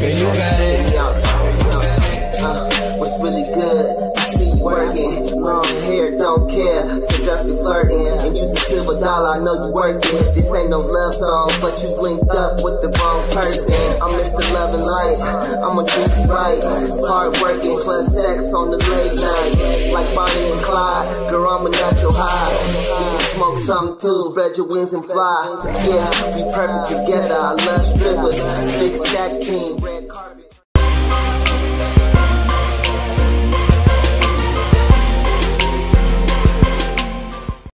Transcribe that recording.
Girl, you got it. What's really good? I see you working. Long hair, don't care. So definitely flirting. And a silver dollar, I know you working. This ain't no love song, but you linked up with the wrong person. I'm Mr. Love and Light. I'ma do you right. Hard working, plus sex on the late night. Like Bonnie and Clyde. Girl, I'ma a your high smoke something too. Spread your wings and fly. Yeah, we perfect together. I love strippers. Red team, red carpet.